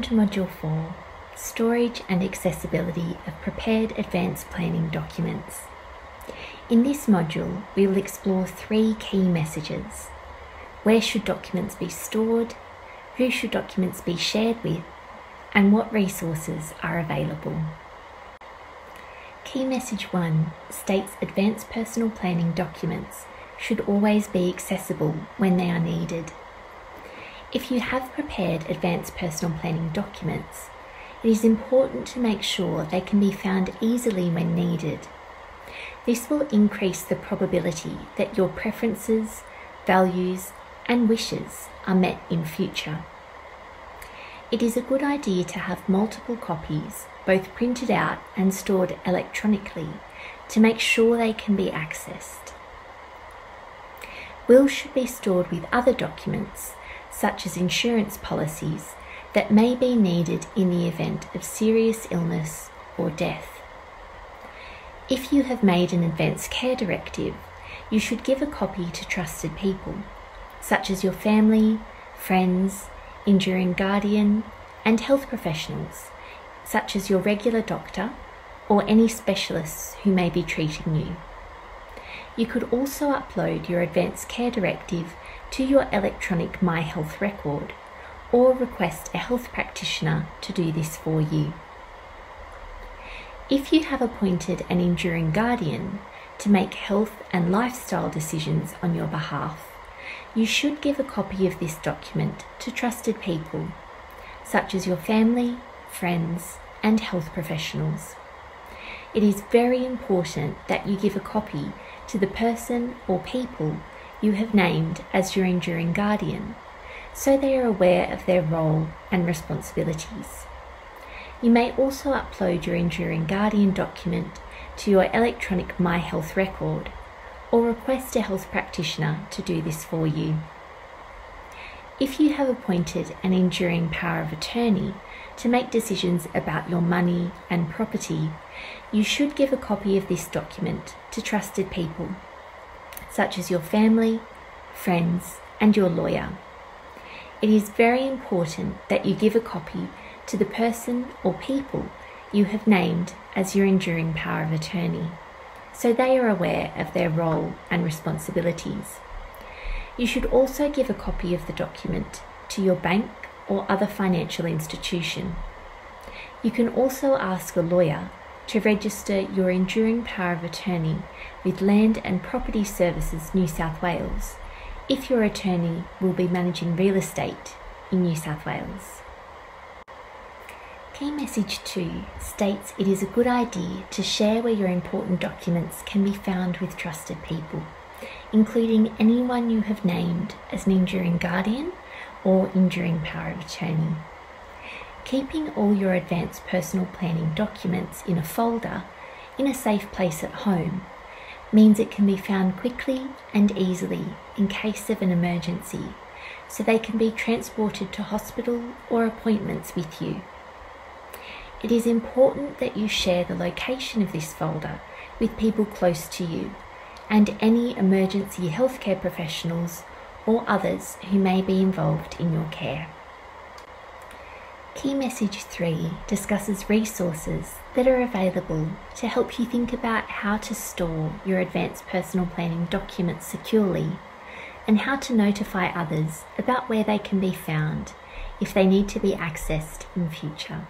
to Module 4 Storage and Accessibility of Prepared Advance Planning Documents. In this module, we will explore three key messages. Where should documents be stored? Who should documents be shared with? And what resources are available? Key message 1 states advanced personal planning documents should always be accessible when they are needed. If you have prepared advanced personal planning documents, it is important to make sure they can be found easily when needed. This will increase the probability that your preferences, values, and wishes are met in future. It is a good idea to have multiple copies, both printed out and stored electronically, to make sure they can be accessed. Wills should be stored with other documents such as insurance policies, that may be needed in the event of serious illness or death. If you have made an advance care directive, you should give a copy to trusted people, such as your family, friends, enduring guardian, and health professionals, such as your regular doctor or any specialists who may be treating you. You could also upload your advance care directive to your electronic My Health record or request a health practitioner to do this for you. If you have appointed an enduring guardian to make health and lifestyle decisions on your behalf, you should give a copy of this document to trusted people, such as your family, friends, and health professionals. It is very important that you give a copy to the person or people you have named as your enduring guardian, so they are aware of their role and responsibilities. You may also upload your enduring guardian document to your electronic My Health record or request a health practitioner to do this for you. If you have appointed an enduring power of attorney to make decisions about your money and property, you should give a copy of this document to trusted people, such as your family, friends, and your lawyer. It is very important that you give a copy to the person or people you have named as your enduring power of attorney, so they are aware of their role and responsibilities. You should also give a copy of the document to your bank or other financial institution. You can also ask a lawyer to register your enduring power of attorney with Land and Property Services New South Wales if your attorney will be managing real estate in New South Wales. Key message 2 states it is a good idea to share where your important documents can be found with trusted people including anyone you have named as an enduring guardian or enduring power of attorney. Keeping all your advanced personal planning documents in a folder in a safe place at home means it can be found quickly and easily in case of an emergency, so they can be transported to hospital or appointments with you. It is important that you share the location of this folder with people close to you and any emergency healthcare professionals or others who may be involved in your care. Key Message 3 discusses resources that are available to help you think about how to store your advanced personal planning documents securely and how to notify others about where they can be found if they need to be accessed in future.